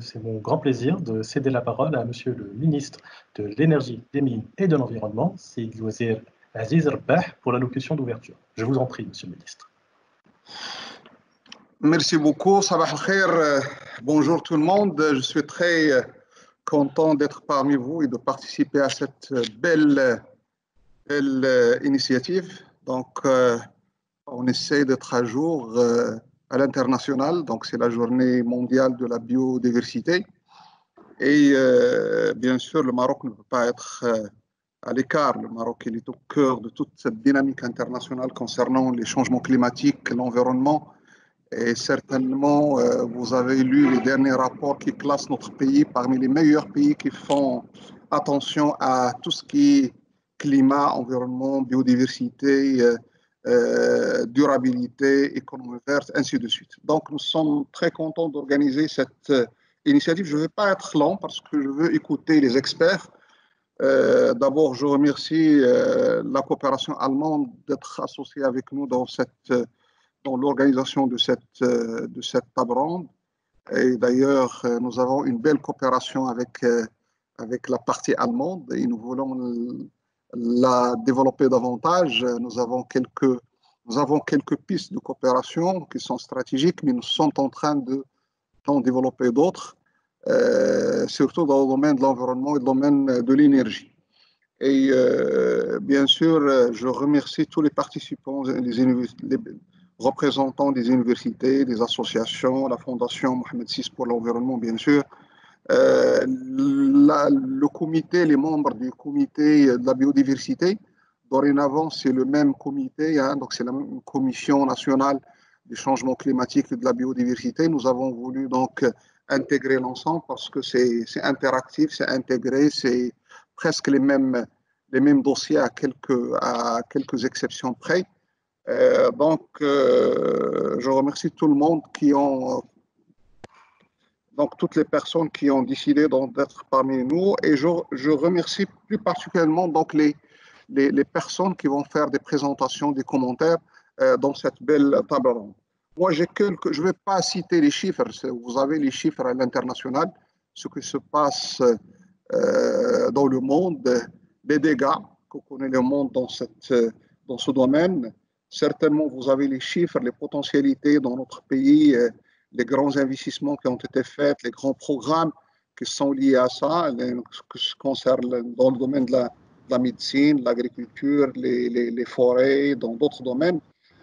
C'est mon grand plaisir de céder la parole à Monsieur le ministre de l'Énergie, des Mines et de l'Environnement, Wazir Aziz Rabah, pour l'allocution d'ouverture. Je vous en prie, Monsieur le ministre. Merci beaucoup. Bonjour tout le monde. Je suis très content d'être parmi vous et de participer à cette belle, belle initiative. Donc, euh, on essaie d'être à jour euh, à l'international. Donc, c'est la journée mondiale de la biodiversité. Et euh, bien sûr, le Maroc ne peut pas être euh, à l'écart. Le Maroc il est au cœur de toute cette dynamique internationale concernant les changements climatiques, l'environnement. Et certainement, euh, vous avez lu les derniers rapports qui classent notre pays parmi les meilleurs pays qui font attention à tout ce qui est climat, environnement, biodiversité, euh, durabilité, économie verte, ainsi de suite. Donc, nous sommes très contents d'organiser cette euh, initiative. Je ne vais pas être long parce que je veux écouter les experts. Euh, D'abord, je remercie la coopération allemande d'être associée avec nous dans, dans l'organisation de cette, de cette table ronde. Et d'ailleurs, nous avons une belle coopération avec, avec la partie allemande et nous voulons la développer davantage. Nous avons quelques, nous avons quelques pistes de coopération qui sont stratégiques, mais nous sommes en train de d'en développer d'autres, euh, surtout dans le domaine de l'environnement et le domaine de l'énergie. Et euh, bien sûr, je remercie tous les participants, les, représentants des universités, des associations, la Fondation Mohamed VI pour l'environnement, bien sûr, euh, le comité, les membres du comité de la biodiversité, dorénavant, c'est le même comité, hein, donc c'est la commission nationale du changement climatique et de la biodiversité. Nous avons voulu donc intégrer l'ensemble parce que c'est interactif, c'est intégré, c'est presque les mêmes, les mêmes dossiers à quelques, à quelques exceptions près. Euh, donc, euh, je remercie tout le monde qui ont donc toutes les personnes qui ont décidé d'être parmi nous. Et je, je, remercie plus particulièrement donc les, les, personnes qui vont faire des présentations, des commentaires euh, dans cette belle table ronde. Moi, quelques, je ne vais pas citer les chiffres, vous avez les chiffres à l'international, ce qui se passe euh, dans le monde, les dégâts que connaît le monde dans, cette, dans ce domaine. Certainement, vous avez les chiffres, les potentialités dans notre pays. Euh, les grands investissements qui ont été faits, les grands programmes qui sont liés à ça, les, qui concernent dans le domaine de la, la médecine, l'agriculture, les, forêts, dans d'autres domaines.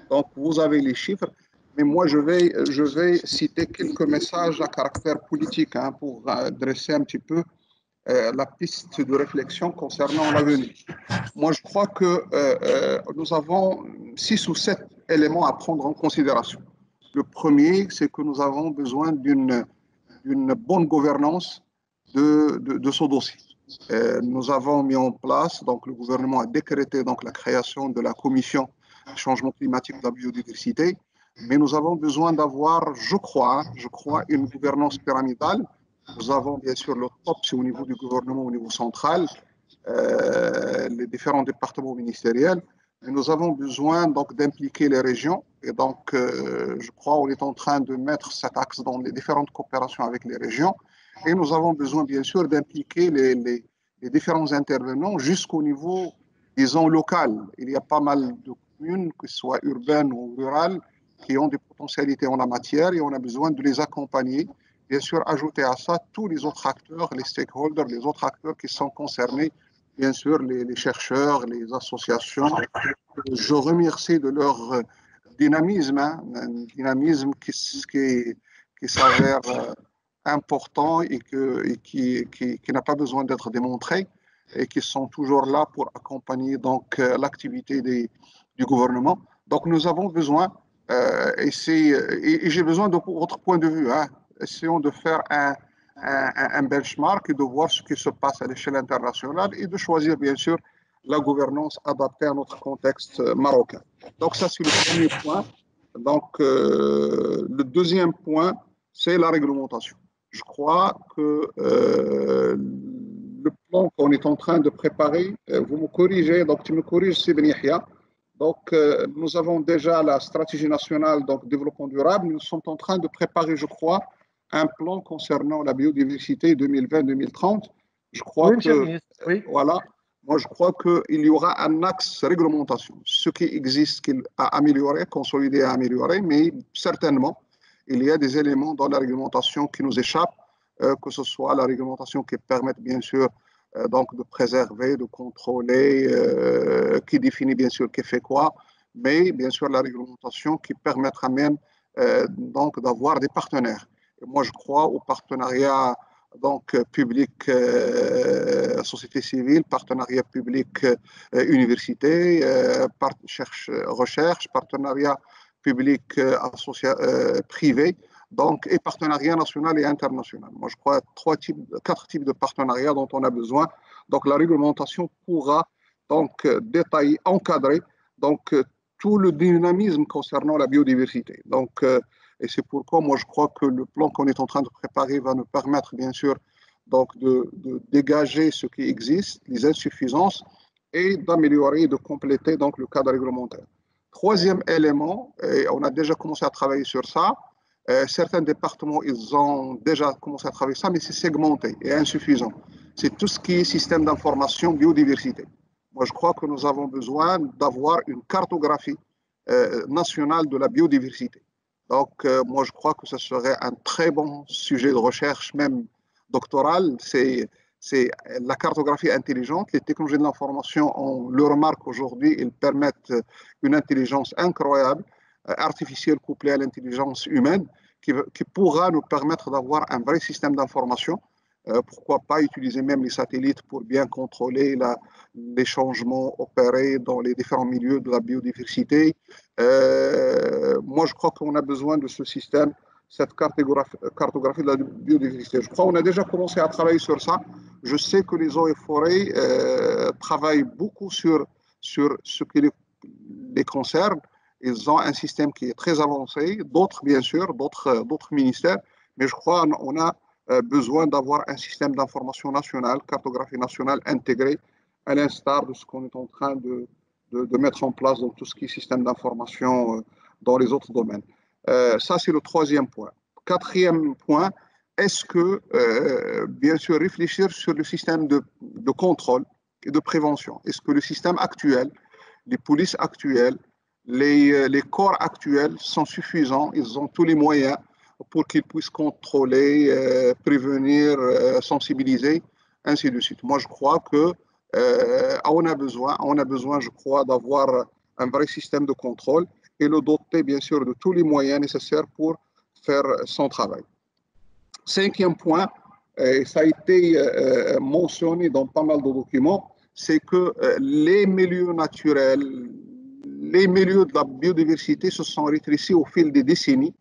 Donc, vous avez les chiffres. Mais moi, je vais, je vais citer quelques messages à caractère politique hein, pour euh, dresser un petit peu euh, la piste de réflexion concernant l'avenir. Moi, je crois que euh, nous avons six ou sept éléments à prendre en considération. Le premier, c'est que nous avons besoin d'une bonne gouvernance de, de ce dossier. Euh, nous avons mis en place, donc le gouvernement a décrété donc, la création de la commission changement climatique de la biodiversité, mais nous avons besoin d'avoir, je crois, je crois, une gouvernance pyramidale. Nous avons bien sûr le top, c'est au niveau du gouvernement, au niveau central, euh, les différents départements ministériels, mais nous avons besoin donc d'impliquer les régions. Et donc euh, je crois qu'on est en train de mettre cet axe dans les différentes coopérations avec les régions et nous avons besoin bien sûr d'impliquer les, les, les, différents intervenants jusqu'au niveau disons local. Il y a pas mal de communes, que ce soit urbaines ou rurales, qui ont des potentialités en la matière et on a besoin de les accompagner. Bien sûr, ajouter à ça tous les autres acteurs, les stakeholders, les autres acteurs qui sont concernés bien sûr les, chercheurs, les associations. Je remercie de leur dynamisme, hein, un dynamisme qui, qui, qui s'avère euh, important et, que, et qui, qui, qui n'a pas besoin d'être démontré et qui sont toujours là pour accompagner donc euh, l'activité du gouvernement. Donc nous avons besoin, euh, et, et, et j'ai besoin de votre point de vue, hein, essayons de faire un, un, un, benchmark et de voir ce qui se passe à l'échelle internationale et de choisir bien sûr la gouvernance adaptée à notre contexte marocain. Donc ça c'est le premier point. Donc euh, le deuxième point, c'est la réglementation. Je crois que euh, le plan qu'on est en train de préparer, euh, vous me corrigez, donc tu me corriges, Sibn Yahya. Donc, euh, nous avons déjà la stratégie nationale donc développement durable. Nous sommes en train de préparer, je crois, un plan concernant la biodiversité 2020-2030. Je crois que, oui. voilà, moi je crois qu'il y aura un axe réglementation, ce qui existe qu'il a amélioré, consolidé et amélioré, mais certainement, il y a des éléments dans la réglementation qui nous échappent, euh, que ce soit la réglementation qui permette bien sûr euh, donc de préserver, de contrôler, euh, qui définit bien sûr qui fait quoi, mais bien sûr la réglementation qui permettra même donc d'avoir des partenaires. Moi je crois au partenariat donc public société civile, partenariat public université, cherche, recherche, partenariat public privé donc, et partenariat national et international. Moi, je crois trois types, quatre types de partenariats dont on a besoin. Donc, la réglementation pourra donc détailler, encadrer donc tout le dynamisme concernant la biodiversité. Donc, euh, et c'est pourquoi moi je crois que le plan qu'on est en train de préparer va nous permettre bien sûr donc de, dégager ce qui existe, les insuffisances, et d'améliorer, de compléter donc le cadre réglementaire. Troisième élément, et on a déjà commencé à travailler sur ça, euh, certains départements, ils ont déjà commencé à travailler ça, mais c'est segmenté et insuffisant. C'est tout ce qui est système d'information biodiversité. Moi, je crois que nous avons besoin d'avoir une cartographie euh, nationale de la biodiversité. Donc, euh, moi, je crois que ce serait un très bon sujet de recherche, même doctoral. C'est c'est la cartographie intelligente. Les technologies de l'information, on le remarque aujourd'hui, ils permettent une intelligence incroyable. Euh, artificielle couplée à l'intelligence humaine qui, pourra nous permettre d'avoir un vrai système d'information. Euh, pourquoi pas utiliser même les satellites pour bien contrôler la, les changements opérés dans les différents milieux de la biodiversité. Euh, moi, je crois qu'on a besoin de ce système, cette cartographie, de la biodiversité. Je crois qu'on a déjà commencé à travailler sur ça. Je sais que les eaux et forêts euh, travaillent beaucoup sur, sur ce qui les, les concerne. Ils ont un système qui est très avancé, d'autres bien sûr, d'autres d'autres ministères, mais je crois qu'on a euh, besoin d'avoir un système d'information nationale, cartographie nationale intégrée, à l'instar de ce qu'on est en train de, de, mettre en place dans tout ce qui est système d'information euh, dans les autres domaines. Euh, ça, c'est le troisième point. Quatrième point, est-ce que, bien sûr, réfléchir sur le système de, contrôle et de prévention? Est-ce que le système actuel, les polices actuelles, les, les, corps actuels sont suffisants, ils ont tous les moyens pour qu'ils puissent contrôler, euh, prévenir, euh, sensibiliser, ainsi de suite. Moi, je crois que euh, on a besoin, on a besoin, je crois, d'avoir un vrai système de contrôle et le doter, bien sûr, de tous les moyens nécessaires pour faire son travail. Cinquième point, et ça a été mentionné dans pas mal de documents, c'est que les milieux naturels, les milieux de la biodiversité se sont rétrécis au fil des décennies.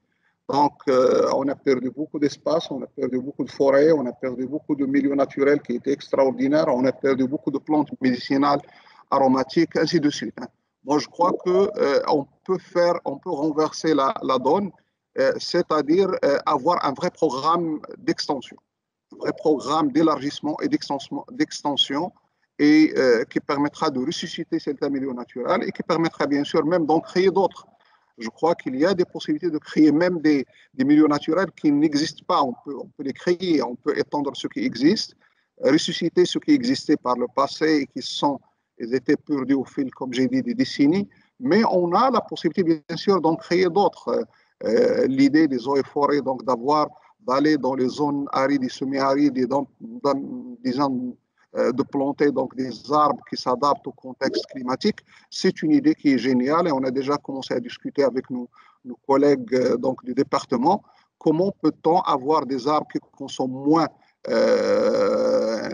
Donc, euh, on a perdu beaucoup d'espace, on a perdu beaucoup de forêts, on a perdu beaucoup de milieux naturels qui étaient extraordinaires, on a perdu beaucoup de plantes médicinales, aromatiques, ainsi de suite. Hein. Moi, je crois qu'on euh, peut faire, on peut renverser la, donne, euh, c'est-à-dire euh, avoir un vrai programme d'extension, un vrai programme d'élargissement et d'extension et qui permettra de ressusciter cet milieu naturel et qui permettra bien sûr même d'en créer d'autres. Je crois qu'il y a des possibilités de créer même des, des milieux naturels qui n'existent pas. On peut, on peut, les créer, on peut étendre ce qui existe, ressusciter ce qui existait par le passé et qui sont, ils étaient perdus au fil, comme j'ai dit, des décennies. Mais on a la possibilité, bien sûr, d'en créer d'autres. Euh, L'idée des eaux et forêts, donc d'avoir, d'aller dans les zones arides et semi-arides dans, disons, euh, de planter donc des arbres qui s'adaptent au contexte climatique. C'est une idée qui est géniale et on a déjà commencé à discuter avec nos, collègues euh, donc, du département. Comment peut-on avoir des arbres qui consomment moins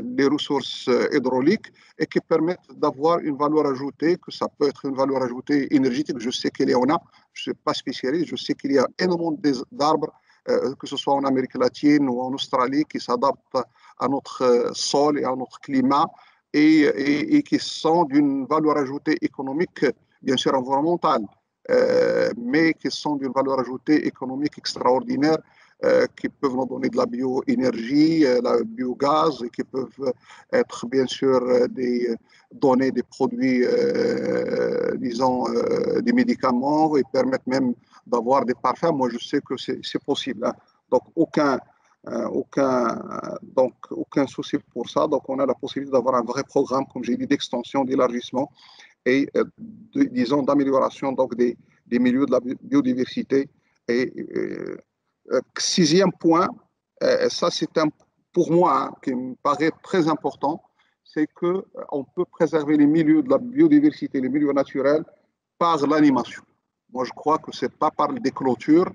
les ressources hydrauliques et qui permettent d'avoir une valeur ajoutée, que ça peut être une valeur ajoutée énergétique. Je sais qu'il y en a, je ne suis pas spécialiste, je sais qu'il y a énormément d'arbres, euh, que ce soit en Amérique latine ou en Australie, qui s'adaptent à notre euh, sol et à notre climat et, qui sont d'une valeur ajoutée économique, bien sûr environnementale, euh, mais qui sont d'une valeur ajoutée économique extraordinaire, euh, qui peuvent nous donner de la bioénergie, euh, la biogaz, et qui peuvent être bien sûr des, donner des produits, euh, disons, des médicaments et permettre même d'avoir des parfums. Moi, je sais que c'est possible. Hein. Donc, aucun, aucun, donc, aucun souci pour ça. Donc, on a la possibilité d'avoir un vrai programme, comme j'ai dit, d'extension, d'élargissement et, disons, d'amélioration des, des, milieux de la biodiversité. Et sixième point, ça c'est pour moi hein, qui me paraît très important, c'est qu'on euh, peut préserver les milieux de la biodiversité, les milieux naturels, par l'animation. Moi, je crois que ce n'est pas par des clôtures,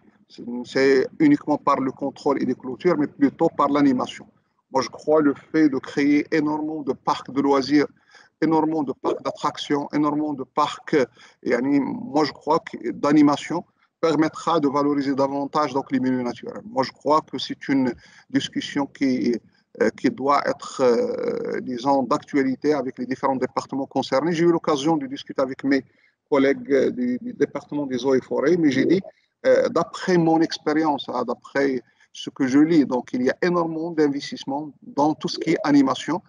c'est uniquement par le contrôle et des clôtures, mais plutôt par l'animation. Moi, je crois le fait de créer énormément de parcs de loisirs, énormément de parcs d'attractions, énormément de parcs, et moi, je crois d'animation permettra de valoriser davantage donc, les milieux naturels. Moi, je crois que c'est une discussion qui euh, qui doit être, euh, disons, d'actualité avec les différents départements concernés. J'ai eu l'occasion de discuter avec mes collègues euh, du, département des eaux et forêts, mais j'ai dit, d'après mon expérience, hein, d'après ce que je lis, donc il y a énormément d'investissements dans tout ce qui est animation.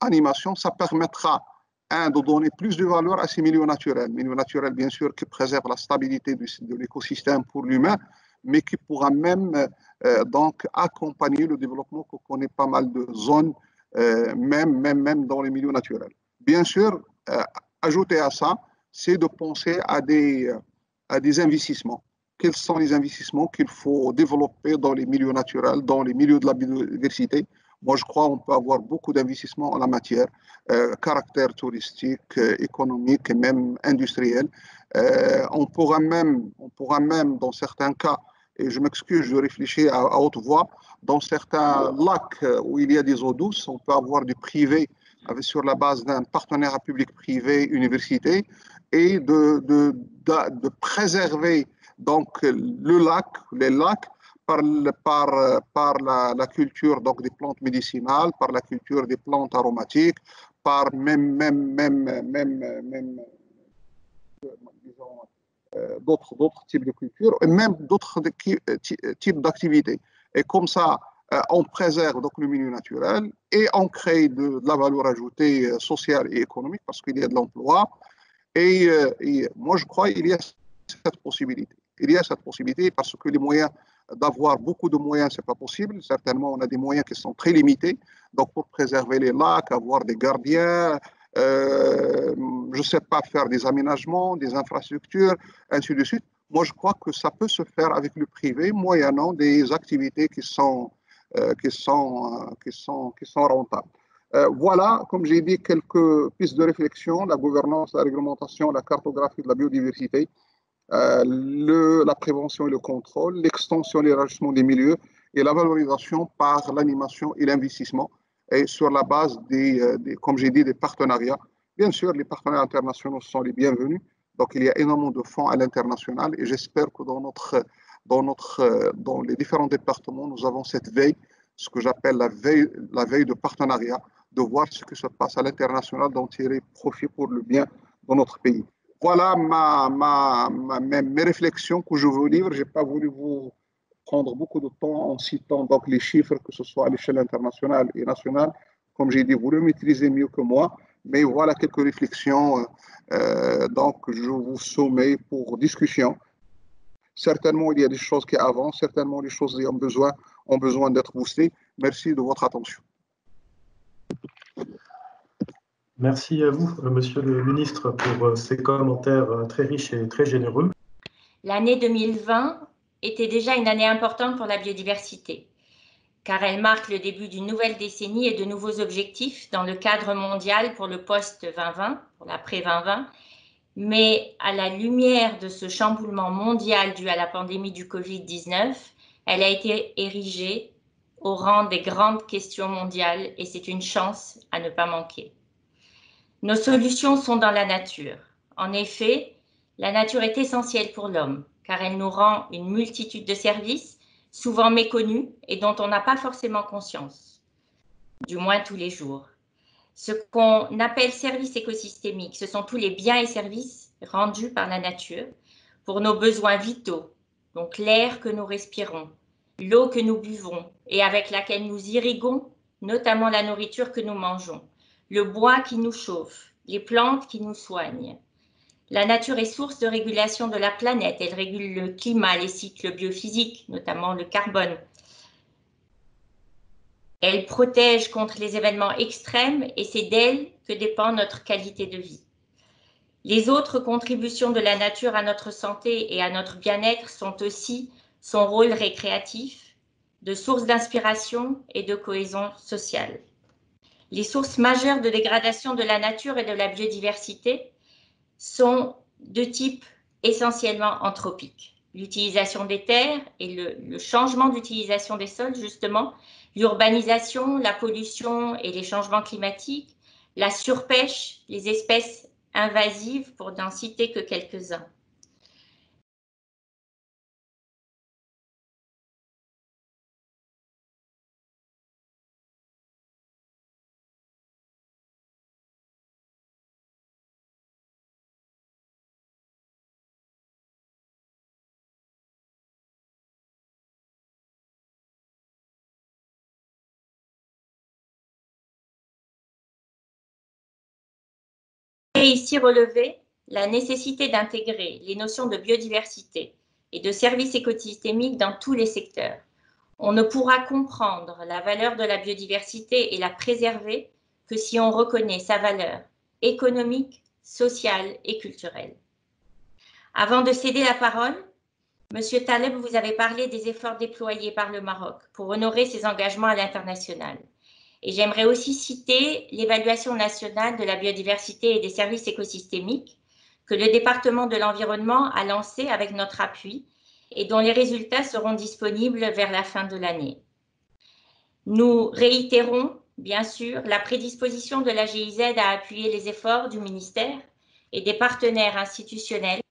animation, ça permettra, un, de donner plus de valeur à ces milieux naturels. Milieux naturels, bien sûr, qui préservent la stabilité de l'écosystème pour l'humain, mais qui pourra même euh, donc accompagner le développement qu'on connaît pas mal de zones, euh, même, même, même dans les milieux naturels. Bien sûr, euh, ajouter à ça, c'est de penser à des, à des investissements. Quels sont les investissements qu'il faut développer dans les milieux naturels, dans les milieux de la biodiversité? Moi, je crois qu'on peut avoir beaucoup d'investissements en la matière, caractère touristique, économique et même industriel. on, pourra même, on pourra même, dans certains cas, et je m'excuse, je réfléchis à, haute voix, dans certains lacs où il y a des eaux douces, on peut avoir du privé sur la base d'un partenariat public-privé université et de, de, de, préserver donc le lac, les lacs par, la, culture donc des plantes médicinales, par la culture des plantes aromatiques, par même, même, même, même, même euh, d'autres, types de cultures et même d'autres euh, types d'activités. Et comme ça, euh, on préserve donc le milieu naturel et on crée de, la valeur ajoutée sociale et économique parce qu'il y a de l'emploi. Et, moi, je crois qu'il y a cette possibilité. Il y a cette possibilité parce que les moyens d'avoir beaucoup de moyens, c'est pas possible. Certainement, on a des moyens qui sont très limités. Donc, pour préserver les lacs, avoir des gardiens, euh, je ne sais pas faire des aménagements, des infrastructures, ainsi de suite. Moi, je crois que ça peut se faire avec le privé, moyennant des activités qui sont, euh, qui sont, euh, qui sont, qui sont rentables. voilà, comme j'ai dit, quelques pistes de réflexion, la gouvernance, la réglementation, la cartographie de la biodiversité, le, la prévention et le contrôle, l'extension et l'élargissement des milieux et la valorisation par l'animation et l'investissement et sur la base euh, des, comme j'ai dit, des partenariats. Bien sûr, les partenaires internationaux sont les bienvenus. Donc, il y a énormément de fonds à l'international et j'espère que dans, notre, dans, euh, les différents départements, nous avons cette veille, ce que j'appelle la veille, la veille de partenariat, de voir ce qui se passe à l'international, d'en tirer profit pour le bien de notre pays. Voilà mes, réflexions que je vous livre. Je n'ai pas voulu vous prendre beaucoup de temps en citant donc les chiffres, que ce soit à l'échelle internationale et nationale. Comme j'ai dit, vous le maîtrisez mieux que moi, mais voilà quelques réflexions. Euh, euh, donc, je vous soumets pour discussion. Certainement, il y a des choses qui avancent, certainement, les choses ont besoin, ont besoin d'être boostées. Merci de votre attention. Merci à vous, euh, Monsieur le Ministre, pour ces commentaires très riches et très généreux. L'année 2020 était déjà une année importante pour la biodiversité, car elle marque le début d'une nouvelle décennie et de nouveaux objectifs dans le cadre mondial pour le post-2020, pour l'après-2020. Mais à la lumière de ce chamboulement mondial dû à la pandémie du Covid-19, elle a été érigée au rang des grandes questions mondiales et c'est une chance à ne pas manquer. Nos solutions sont dans la nature. En effet, la nature est essentielle pour l'homme car elle nous rend une multitude de services, souvent méconnus et dont on n'a pas forcément conscience, du moins tous les jours. Ce qu'on appelle services écosystémiques, ce sont tous les biens et services rendus par la nature pour nos besoins vitaux, donc l'air que nous respirons, l'eau que nous buvons et avec laquelle nous irriguons, notamment la nourriture que nous mangeons, le bois qui nous chauffe, les plantes qui nous soignent, La nature est source de régulation de la planète. Elle régule le climat, les cycles biophysiques, notamment le carbone. Elle protège contre les événements extrêmes et c'est d'elle que dépend notre qualité de vie. Les autres contributions de la nature à notre santé et à notre bien-être sont aussi son rôle récréatif, de source d'inspiration et de cohésion sociale. Les sources majeures de dégradation de la nature et de la biodiversité sont de type essentiellement anthropique. L'utilisation des terres et le, changement d'utilisation des sols, justement, l'urbanisation, la pollution et les changements climatiques, la surpêche, les espèces invasives, pour n'en citer que quelques-uns. Ici relever la nécessité d'intégrer les notions de biodiversité et de services écosystémiques dans tous les secteurs. On ne pourra comprendre la valeur de la biodiversité et la préserver que si on reconnaît sa valeur économique, sociale et culturelle. Avant de céder la parole, Monsieur Taleb, vous avez parlé des efforts déployés par le Maroc pour honorer ses engagements à l'international. Et j'aimerais aussi citer l'évaluation nationale de la biodiversité et des services écosystémiques que le département de l'environnement a lancé avec notre appui et dont les résultats seront disponibles vers la fin de l'année. Nous réitérons, bien sûr, la prédisposition de la GIZ à appuyer les efforts du ministère et des partenaires institutionnels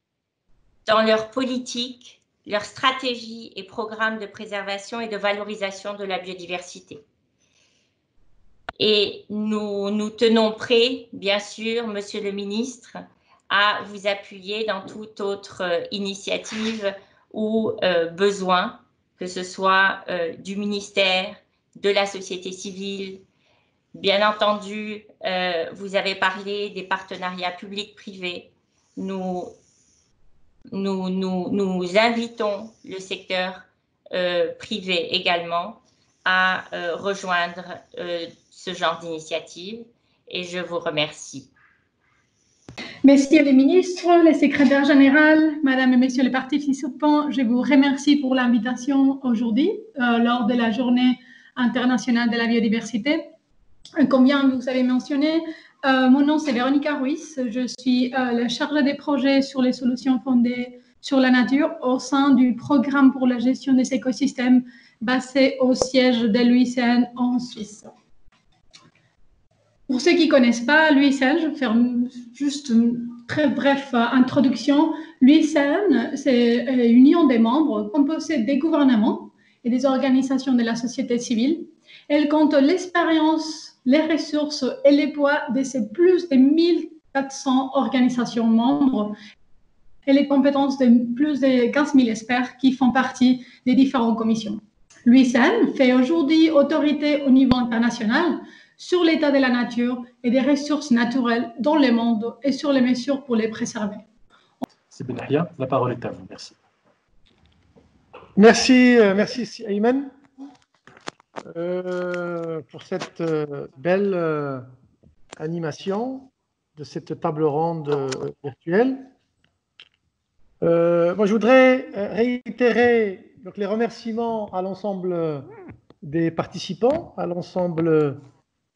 dans leur politique, leur stratégie et programme de préservation et de valorisation de la biodiversité. Et nous nous tenons prêts, bien sûr, Monsieur le ministre, à vous appuyer dans toute autre euh, initiative ou euh, besoin, que ce soit euh, du ministère, de la société civile. Bien entendu, vous avez parlé des partenariats publics-privés. Nous, nous, invitons le secteur privé également à rejoindre ce genre d'initiative et je vous remercie. Messieurs les ministres, les secrétaires généraux, Madame et Messieurs les participants, je vous remercie pour l'invitation aujourd'hui euh, lors de la Journée internationale de la biodiversité. Comme vous avez mentionné, euh, mon nom c'est Véronica Ruiz. Je suis euh, la chargée des projets sur les solutions fondées sur la nature au sein du programme pour la gestion des écosystèmes basé au siège de l'UICN en Suisse. Pour ceux qui ne connaissent pas l'UICN, je vais faire juste une très brève euh, introduction. L'UICN, c'est euh, une union des membres composée des gouvernements et des organisations de la société civile. Elle compte l'expérience, les ressources et les poids de ces plus de 1400 organisations membres et les compétences de plus de 15 000 experts qui font partie des différentes commissions. L'UICN fait aujourd'hui autorité au niveau international sur l'état de la nature et des ressources naturelles dans le monde et sur les mesures pour les préserver. C'est Benahia, la parole est à vous. Merci. Merci, euh, merci Ayman euh, pour cette euh, belle animation de cette table ronde virtuelle. moi, je voudrais réitérer donc, les remerciements à l'ensemble des participants, à l'ensemble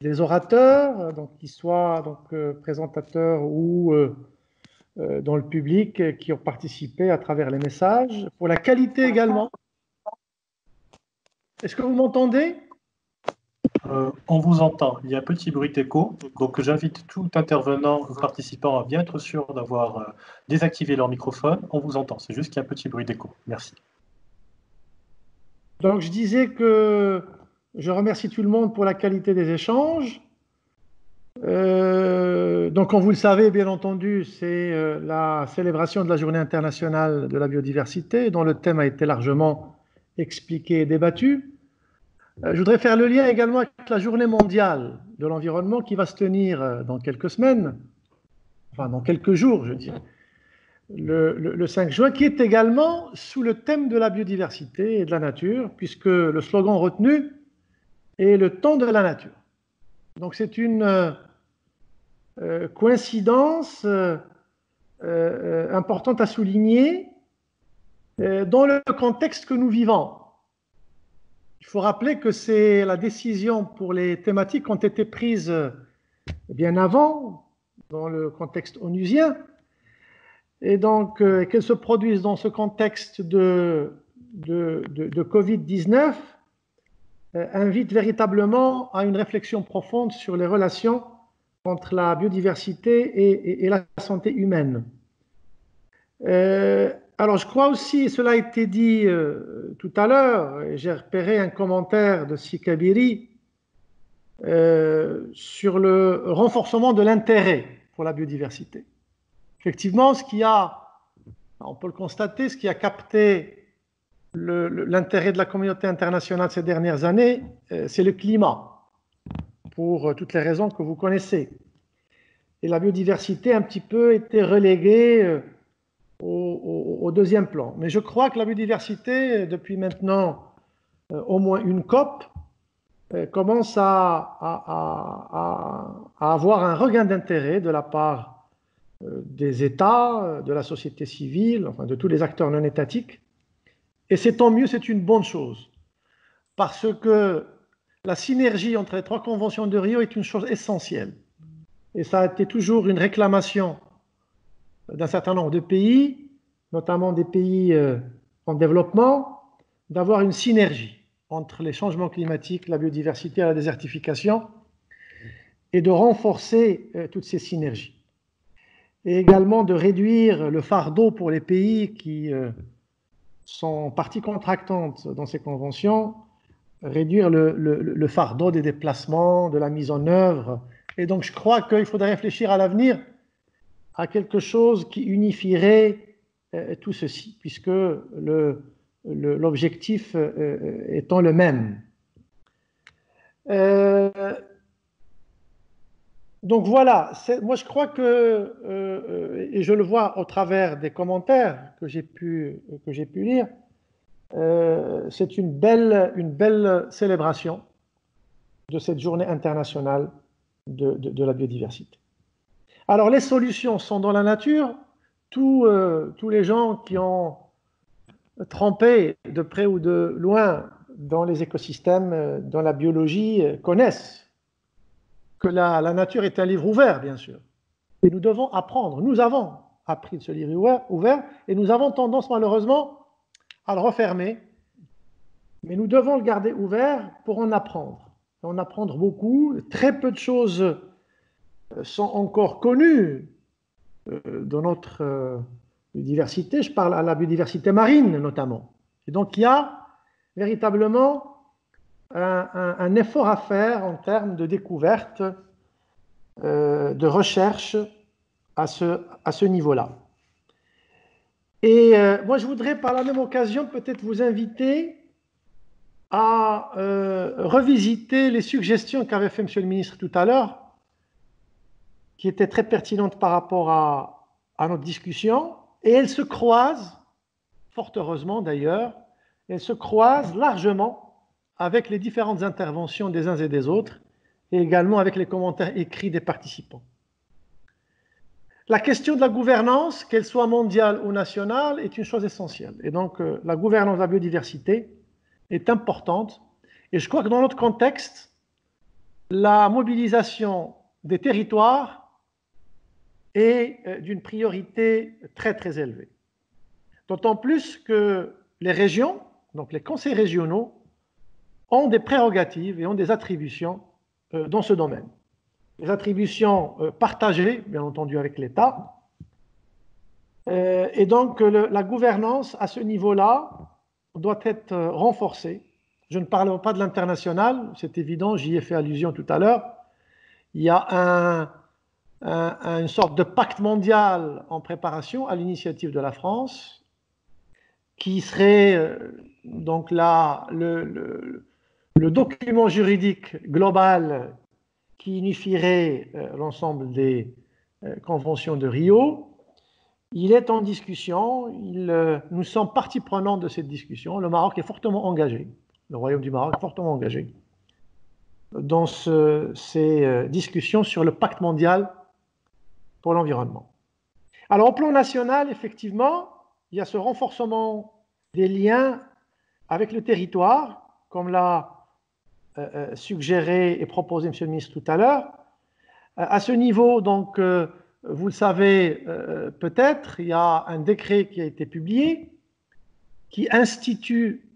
des orateurs, euh, donc qu'ils soient donc, euh, présentateurs ou euh, dans le public qui ont participé à travers les messages. Pour la qualité également. Est-ce que vous m'entendez? On vous entend. Il y a un petit bruit d'écho. Donc j'invite tout intervenant ou participant à bien être sûr d'avoir désactivé leur microphone. On vous entend. C'est juste qu'il y a un petit bruit d'écho. Merci. Donc je disais que je remercie tout le monde pour la qualité des échanges. Euh, donc, comme vous le savez, bien entendu, c'est euh, la célébration de la Journée internationale de la biodiversité, dont le thème a été largement expliqué et débattu. Euh, je voudrais faire le lien également avec la Journée mondiale de l'environnement qui va se tenir dans quelques semaines, enfin dans quelques jours, je dirais. le, 5 juin, qui est également sous le thème de la biodiversité et de la nature, puisque le slogan retenu est le temps de la nature. Donc c'est une euh, coïncidence euh, euh, importante à souligner dans le contexte que nous vivons. Il faut rappeler que c'est la décision pour les thématiques qui ont été prises bien avant, dans le contexte onusien, et donc qu'elles se produisent dans ce contexte de, Covid-19 invite véritablement à une réflexion profonde sur les relations entre la biodiversité et, la santé humaine. Euh, alors, je crois aussi, cela a été dit euh, tout à l'heure, j'ai repéré un commentaire de Sikabiri euh, sur le renforcement de l'intérêt pour la biodiversité. Effectivement, ce qui a, on peut le constater, ce qui a capté l'intérêt de la communauté internationale ces dernières années, c'est le climat pour euh, toutes les raisons que vous connaissez. Et la biodiversité a un petit peu été reléguée euh, au, deuxième plan. Mais je crois que la biodiversité, depuis maintenant euh, au moins une COP, commence à, à, avoir un regain d'intérêt de la part des États, de la société civile, enfin de tous les acteurs non étatiques. Et c'est tant mieux, c'est une bonne chose. Parce que la synergie entre les trois conventions de Rio est une chose essentielle. Et ça a été toujours une réclamation d'un certain nombre de pays, notamment des pays euh, en développement, d'avoir une synergie entre les changements climatiques, la biodiversité et la désertification, et de renforcer euh, toutes ces synergies. Et également de réduire le fardeau pour les pays qui euh, sont partie contractantes dans ces conventions réduire le, fardeau des déplacements, de la mise en œuvre. Et donc, je crois qu'il faudrait réfléchir à l'avenir à quelque chose qui unifierait euh, tout ceci, puisque l'objectif euh, étant le même. Euh, donc voilà, moi je crois que, et je le vois au travers des commentaires que j'ai pu, pu lire, euh, c'est une belle, une belle célébration de cette journée internationale de, la biodiversité. Alors les solutions sont dans la nature. Tous, euh, tous les gens qui ont trempé de près ou de loin dans les écosystèmes, euh, dans la biologie, connaissent que la, nature est un livre ouvert, bien sûr. Et nous devons apprendre. Nous avons appris de ce livre ouvert et nous avons tendance malheureusement à le refermer, mais nous devons le garder ouvert pour en apprendre. En apprendre beaucoup. Très peu de choses euh, sont encore connues euh, dans notre euh, biodiversité. Je parle à la biodiversité marine notamment. Et donc il y a véritablement un, effort à faire en termes de découverte, de recherche à ce, à ce niveau-là. Et euh, moi, je voudrais par la même occasion peut-être vous inviter à euh, revisiter les suggestions qu'avait fait M. le ministre tout à l'heure, qui étaient très pertinentes par rapport à, à, notre discussion, et elles se croisent, fort heureusement d'ailleurs, elles se croisent largement avec les différentes interventions des uns et des autres, et également avec les commentaires écrits des participants. La question de la gouvernance, qu'elle soit mondiale ou nationale, est une chose essentielle. Et donc, euh, la gouvernance de la biodiversité est importante. Et je crois que dans notre contexte, la mobilisation des territoires est euh, d'une priorité très, très élevée. D'autant plus que les régions, donc les conseils régionaux, ont des prérogatives et ont des attributions euh, dans ce domaine les attributions euh, partagées, bien entendu, avec l'État. Euh, et donc, la gouvernance à ce niveau-là doit être renforcée. Je ne parle pas de l'international, c'est évident, j'y ai fait allusion tout à l'heure. Il y a un, une sorte de pacte mondial en préparation à l'initiative de la France, qui serait donc là le, document juridique global qui unifierait euh, l'ensemble des euh, conventions de Rio il est en discussion, il, nous sommes partie prenante de cette discussion. Le Maroc est fortement engagé, le Royaume du Maroc est fortement engagé dans ces discussions sur le pacte mondial pour l'environnement. Alors au plan national, effectivement, il y a ce renforcement des liens avec le territoire, comme l'a euh, euh, suggéré et proposé M. le ministre tout à l'heure. Euh, à ce niveau, donc, vous le savez peut-être, il y a un décret qui a été publié qui institue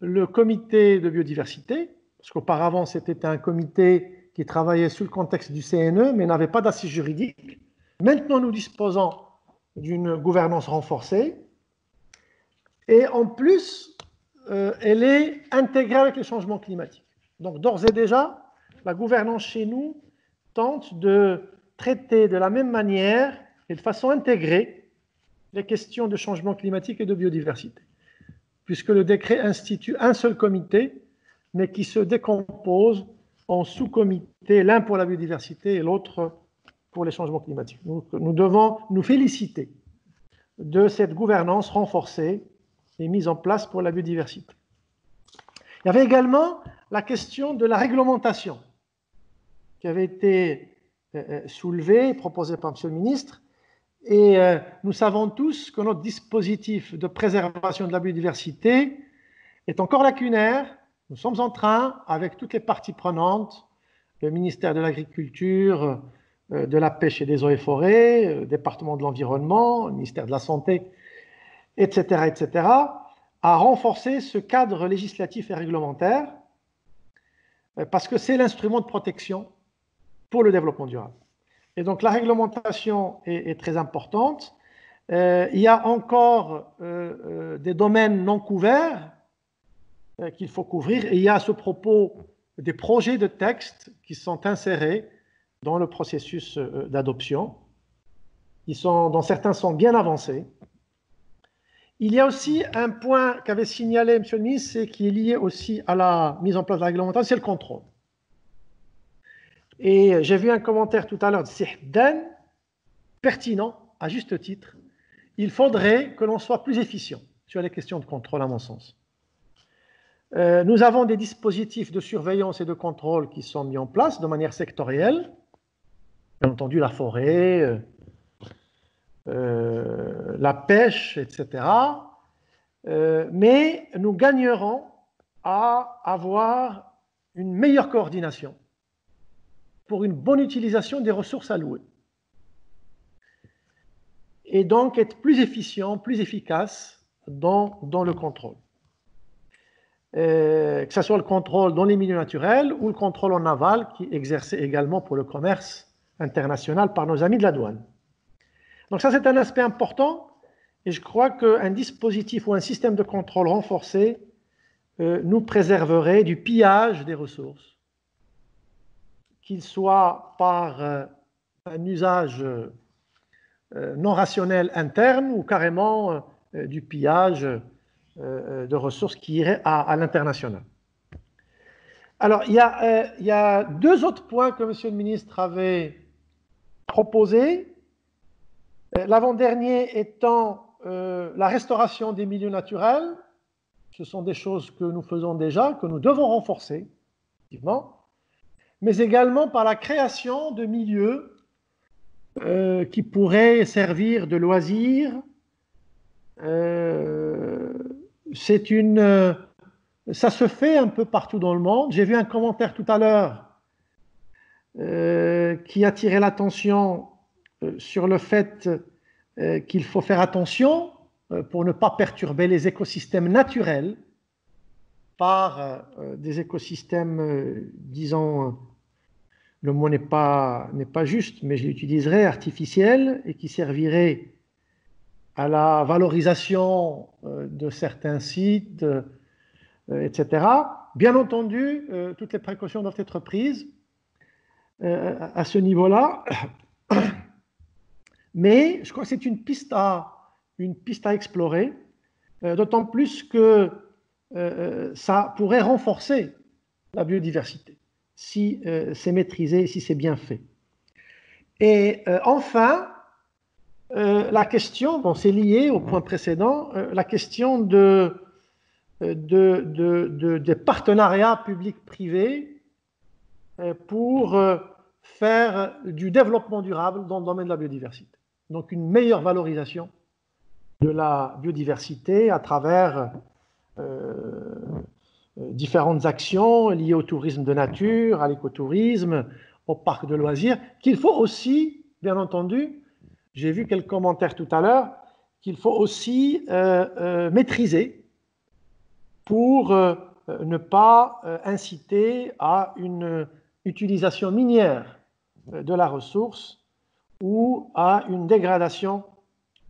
le comité de biodiversité, parce qu'auparavant c'était un comité qui travaillait sous le contexte du CNE, mais n'avait pas d'assise juridique. Maintenant, nous disposons d'une gouvernance renforcée. Et en plus, euh, elle est intégrée avec les changements climatiques. Donc, d'ores et déjà, la gouvernance chez nous tente de traiter de la même manière et de façon intégrée les questions de changement climatique et de biodiversité, puisque le décret institue un seul comité, mais qui se décompose en sous-comités, l'un pour la biodiversité et l'autre pour les changements climatiques. Nous, devons nous féliciter de cette gouvernance renforcée et mise en place pour la biodiversité. Il y avait également la question de la réglementation qui avait été euh, euh, soulevée, proposée par M. le ministre. Et euh, nous savons tous que notre dispositif de préservation de la biodiversité est encore lacunaire. Nous sommes en train, avec toutes les parties prenantes, le ministère de l'Agriculture, de la pêche et des eaux et forêts, euh, département de l'environnement, ministère de la santé, etc., etc., à renforcer ce cadre législatif et réglementaire parce que c'est l'instrument de protection pour le développement durable. Et donc la réglementation est, très importante. il y a encore des domaines non couverts qu'il faut couvrir. Et il y a à ce propos des projets de texte qui sont insérés dans le processus euh, d'adoption. Ils sont, dont certains sont bien avancés. Il y a aussi un point qu'avait signalé M. le ministre, c'est qui est lié aussi à la mise en place de la réglementation, c'est le contrôle. Et j'ai vu un commentaire tout à l'heure de Sihdan, pertinent, à juste titre. Il faudrait que l'on soit plus efficient sur les questions de contrôle, à mon sens. Euh, nous avons des dispositifs de surveillance et de contrôle qui sont mis en place de manière sectorielle bien entendu la forêt, euh, euh, la pêche, etc. Euh, mais nous gagnerons à avoir une meilleure coordination pour une bonne utilisation des ressources allouées. Et donc être plus efficient, plus efficace dans, dans le contrôle. que ce soit le contrôle dans les milieux naturels ou le contrôle en aval qui est exercé également pour le commerce international par nos amis de la douane. Donc ça, c'est un aspect important et je crois qu'un dispositif ou un système de contrôle renforcé euh, nous préserverait du pillage des ressources, qu'il soit par euh, un usage euh, non rationnel interne ou carrément du pillage de ressources qui irait à, l'international. Alors, il y, a, il y, a, deux autres points que M. le ministre avait proposé, euh, l'avant-dernier étant euh, la restauration des milieux naturels. Ce sont des choses que nous faisons déjà, que nous devons renforcer, effectivement, mais également par la création de milieux euh, qui pourraient servir de loisirs. c'est une, ça se fait un peu partout dans le monde. J'ai vu un commentaire tout à l'heure euh, qui attirait l'attention euh, sur le fait euh, qu'il faut faire attention pour ne pas perturber les écosystèmes naturels par des écosystèmes, disons, le mot n'est pas, n'est pas juste, mais je l'utiliserai, artificiels, et qui serviraient à la valorisation de certains sites, etc. Bien entendu, toutes les précautions doivent être prises euh, à ce niveau-là. Mais je crois que c'est une piste à, une piste à explorer, euh, d'autant plus que euh, ça pourrait renforcer la biodiversité si c'est maîtrisé, si c'est bien fait. Et enfin, la question, bon, c'est lié au point précédent, la question de, de, de, des partenariats publics-privés pour faire du développement durable dans le domaine de la biodiversité. Donc une meilleure valorisation de la biodiversité à travers euh, euh, différentes actions liées au tourisme de nature, à l'écotourisme, au parc de loisirs, qu'il faut aussi, bien entendu, j'ai vu quelques commentaires tout à l'heure, qu'il faut aussi euh, maîtriser pour ne pas inciter à une utilisation minière de la ressource ou à une dégradation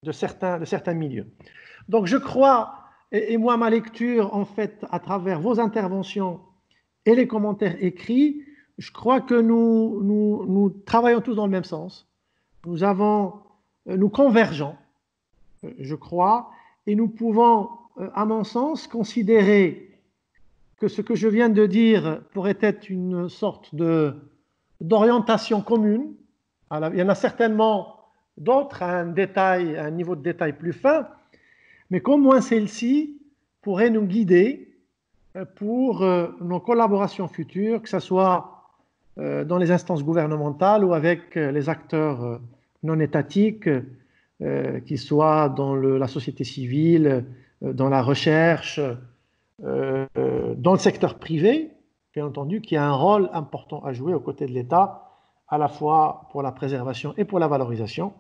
de certains, milieux. Donc je crois, et, moi ma lecture en fait à travers vos interventions et les commentaires écrits, je crois que nous, travaillons tous dans le même sens. Nous avons, nous convergeons, je crois, et nous pouvons, à mon sens, considérer que ce que je viens de dire pourrait être une sorte d'orientation commune. Il y en a certainement d'autres à un détail, un niveau de détail plus fin, mais qu'au moins celle-ci pourrait nous guider euh, pour euh, nos collaborations futures, que ce soit euh, dans les instances gouvernementales ou avec les acteurs non étatiques, qu'ils soient dans la société civile, dans la recherche, dans le secteur privé, bien entendu, qui a un rôle important à jouer aux côtés de l'État, à la fois pour la préservation et pour la valorisation.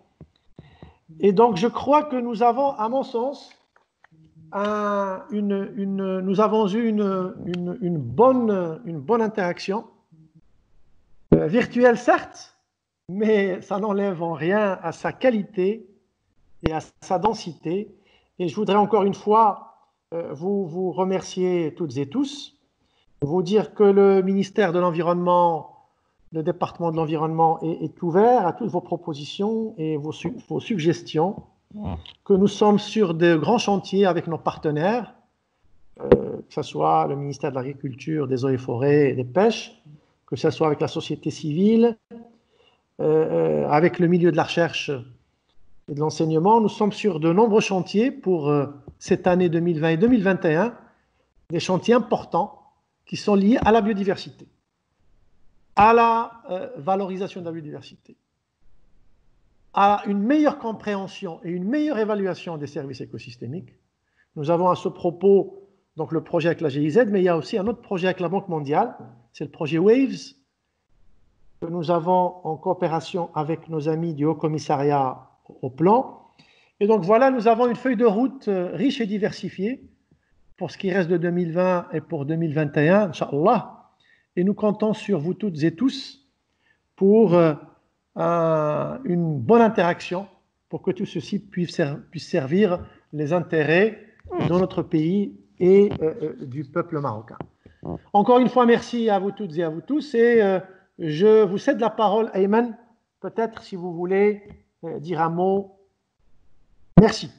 Et donc, je crois que nous avons, à mon sens, une, nous avons eu une, une, bonne, une bonne interaction, euh, virtuelle certes, mais ça n'enlève en rien à sa qualité et à sa densité. Et je voudrais encore une fois euh, vous, vous remercier toutes et tous, vous dire que le ministère de l'Environnement le département de l'environnement est, ouvert à toutes vos propositions et vos, vos, suggestions, que nous sommes sur de grands chantiers avec nos partenaires, euh, que ce soit le ministère de l'Agriculture, des Eaux et Forêts et des Pêches, que ce soit avec la société civile, euh, euh, avec le milieu de la recherche et de l'enseignement. Nous sommes sur de nombreux chantiers pour cette année 2020 et 2021, des chantiers importants qui sont liés à la biodiversité à la euh, valorisation de la biodiversité, à une meilleure compréhension et une meilleure évaluation des services écosystémiques. Nous avons à ce propos donc le projet avec la GIZ, mais il y a aussi un autre projet avec la Banque mondiale, c'est le projet WAVES, que nous avons en coopération avec nos amis du Haut Commissariat au Plan. Et donc voilà, nous avons une feuille de route euh, riche et diversifiée pour ce qui reste de 2020 et pour 2021, Inch'Allah et nous comptons sur vous toutes et tous pour euh, une bonne interaction, pour que tout ceci puisse, servir les intérêts de notre pays et euh, euh, du peuple marocain. Encore une fois, merci à vous toutes et à vous tous. Et je vous cède la parole, Ayman, peut-être si vous voulez dire un mot. Merci.